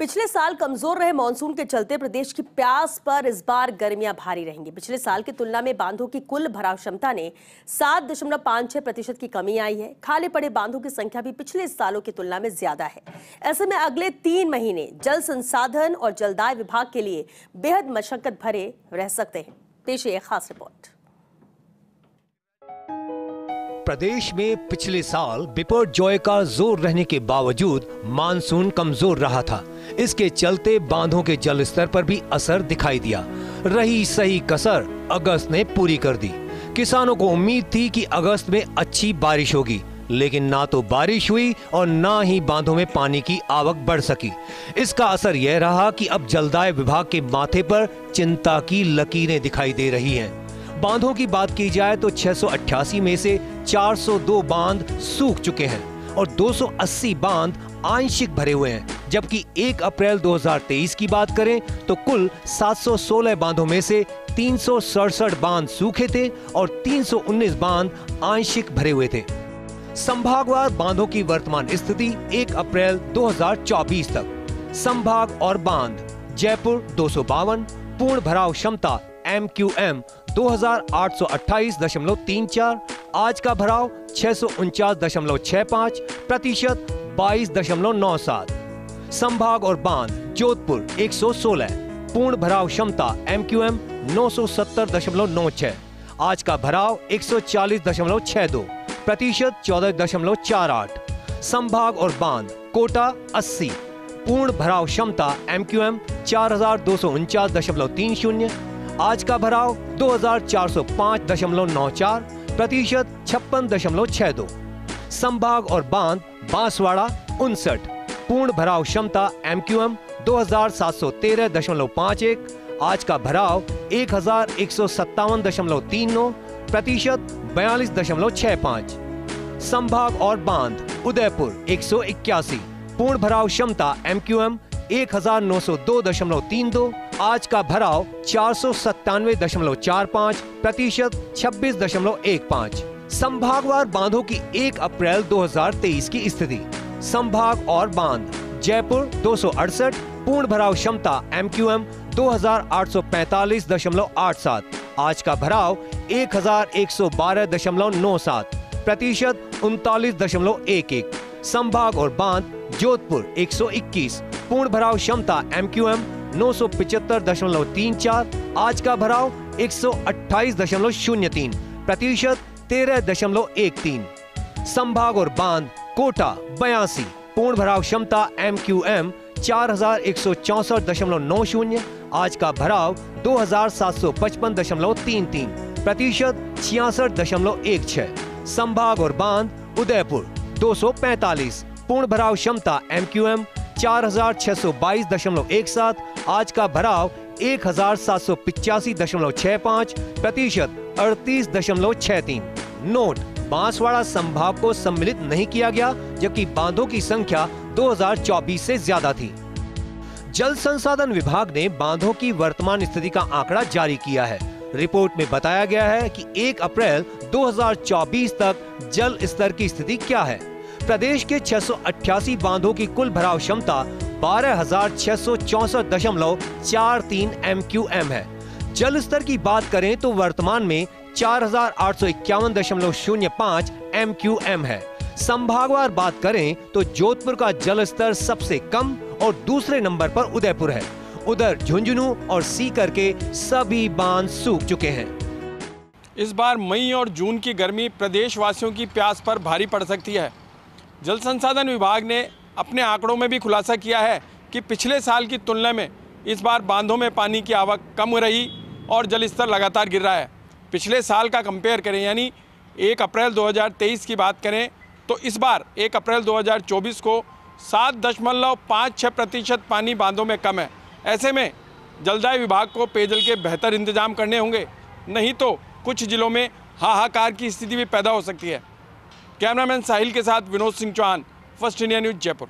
पिछले साल कमज़ोर रहे मानसून के चलते प्रदेश की प्यास पर इस बार गर्मियाँ भारी रहेंगी। पिछले साल की तुलना में बांधों की कुल भराव क्षमता ने सात दशमलव पाँच छह प्रतिशत की कमी आई है। खाली पड़े बांधों की संख्या भी पिछले सालों की तुलना में ज़्यादा है। ऐसे में अगले तीन महीने जल संसाधन और जलदाय विभाग के लिए बेहद मशक्कत भरे रह सकते हैं। पेश है खास रिपोर्ट। प्रदेश में पिछले साल बिपरजॉय का ज़ोर रहने के बावजूद मानसून कमज़ोर रहा था। इसके चलते बांधों के जल स्तर पर भी असर दिखाई दिया। रही सही कसर अगस्त ने पूरी कर दी। किसानों को उम्मीद थी कि अगस्त में अच्छी बारिश होगी, लेकिन ना तो बारिश हुई और ना ही बांधों में पानी की आवक बढ़ सकी। इसका असर यह रहा कि अब जलदाय विभाग के माथे पर चिंता की लकीरें दिखाई दे रही हैं। बांधों की बात की जाए तो 688 में से 402 बाँध सूख चुके हैं और 280 बाँध आंशिक भरे हुए हैं। जबकि 1 अप्रैल 2023 की बात करें तो कुल 716 बांधों में से तीन सौ सड़सठ बाँध सूखे थे और 319 बाँध आंशिक भरे हुए थे। संभागवार बांधों की वर्तमान स्थिति 1 अप्रैल 2024 तक। संभाग और बाँध जयपुर दो सौ बावन, पूर्ण भराव क्षमता एम क्यू एम दो आज का भराव छह प्रतिशत बाईस दशमलव नौ सात। संभाग और बाँध, जोधपुर 116 पूर्ण भराव क्षमता एम क्यू एम नौ सौ सत्तर दशमलव नौ छह, आज का भराव एक सौ चालीस दशमलव छह दो, प्रतिशत चौदह दशमलव चार आठ। संभाग और बाँध, कोटा अस्सी, पूर्ण भराव क्षमता एम क्यू एम चार हज़ार दो सौ उनचास दशमलव तीन शून्य आज का भराव दो हज़ार चार सौ पाँच दशमलव नौ चार, प्रतिशत छप्पन दशमलव छह दो। संभाग और बाँध, बांसवाड़ा उनसठ। पूर्ण भराव क्षमता एम क्यू एम दो हज़ार सात सौ तेरह दशमलव पाँच एक, आज का भराव एक हज़ार एक सौ सत्तावन दशमलव तीन नौ, प्रतिशत बयालीस दशमलव छह पाँच। संभाग और बाँध, उदयपुर एक सौ इक्यासी। पूर्ण भराव क्षमता एम क्यू एम एक हज़ार नौ सौ दो दशमलव तीन दो आज का भराव चार सौ सत्तानवे दशमलव चार पाँच, प्रतिशत छब्बीस दशमलव एक पाँच। संभागवार बांधों की एक अप्रैल 2023 की स्थिति। संभाग और बाँध, जयपुर दो सौ अड़सठ, पूर्ण भराव क्षमता एम क्यू एम दो आज का भराव एक हज़ार एक सौ बारह दशमलव नौ सात, प्रतिशत उनतालीस दशमलव एक एक। संभाग और बाँध, जोधपुर 121 पूर्ण भराव क्षमता एम क्यू एम नौ सौ पिचहत्तर दशमलव तीन चार, आज का भराव एक सौ अट्ठाईस दशमलव शून्य तीन, प्रतिशत तेरह दशमलव एक तीन। संभाग और बाँध, कोटा, बयासी, पूर्ण भराव क्षमता एम क्यू एम चार हज़ार एक सौ चौसठ दशमलव नौ शून्य, आज का भराव दो हज़ार सात सौ पचपन दशमलव तीन तीन, प्रतिशत छियासठ दशमलव एक छह। संभाग और बाँध, उदयपुर, दो सौ पैतालीस, पूर्ण भराव क्षमता एम क्यू एम चार हज़ार छह सौ बाईस दशमलव एक सात, आज का भराव एक हज़ार सात सौ पिचासी दशमलव छह पाँच, प्रतिशत अड़तीस दशमलव छह तीन। नोट, बांसवाड़ा संभाग को सम्मिलित नहीं किया गया, जबकि बांधों की संख्या 2024 से ज़्यादा थी। जल संसाधन विभाग ने बांधों की वर्तमान स्थिति का आंकड़ा जारी किया है। रिपोर्ट में बताया गया है कि 1 अप्रैल 2024 तक जल स्तर की स्थिति क्या है। प्रदेश के छह बांधों की कुल भराव क्षमता बारह है। जल स्तर की बात करें तो वर्तमान में चार हज़ार आठ सौ इक्यावन दशमलव शून्य पाँच एम क्यू एम है। संभागवार बात करें तो जोधपुर का जल स्तर सबसे कम और दूसरे नंबर पर उदयपुर है। उधर झुंझुनू और सीकर के सभी बाँध सूख चुके हैं। इस बार मई और जून की गर्मी प्रदेशवासियों की प्यास पर भारी पड़ सकती है। जल संसाधन विभाग ने अपने आंकड़ों में भी खुलासा किया है कि पिछले साल की तुलना में इस बार बांधों में पानी की आवक कम रही और जल स्तर लगातार गिर रहा है। पिछले साल का कंपेयर करें, यानी एक अप्रैल 2023 की बात करें तो इस बार एक अप्रैल 2024 को सात दशमलव पाँच छः प्रतिशत पानी बांधों में कम है। ऐसे में जलदाय विभाग को पेयजल के बेहतर इंतज़ाम करने होंगे, नहीं तो कुछ जिलों में हाहाकार की स्थिति भी पैदा हो सकती है। कैमरामैन साहिल के साथ Vinod Singh Chauhan first India news Jaipur.